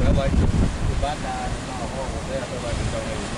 I like to, if I die, it's not a horrible death, I'd like to donate